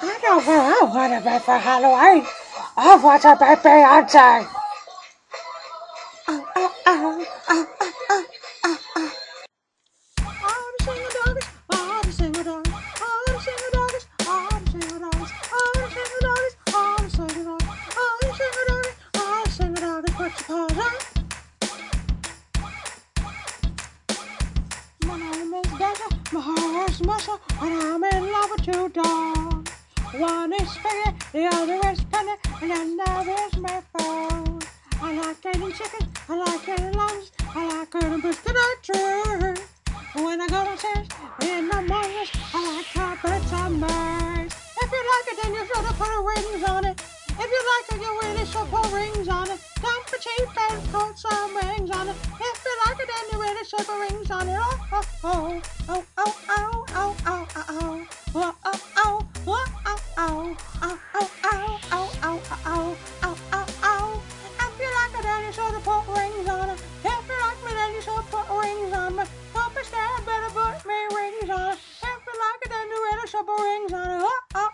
I know what I want to be for Halloween. I want to be Beyonce. Oh, oh, oh, oh, oh, oh, oh, oh. All the single doggies, all the single doggies, all the single doggies, all the single doggies, all the single doggies, all the single doggies, all the single doggies, all the single up. My name is Dasher, my heart is muscle, and I'm in love with two dogs. One is Spaghetti, the other is Penny, and another is my phone. I like eating chicken, I like eating lunch, I like eating and trees. When I go downstairs in the mornings, I like carpets and mice. If you like it, then you should put rings on it. If you like it, you really should put rings on it. Don't be cheap and put some rings on it. If you like it, then you really should put rings on it. Oh, oh, oh, special rings on it. Oh, oh.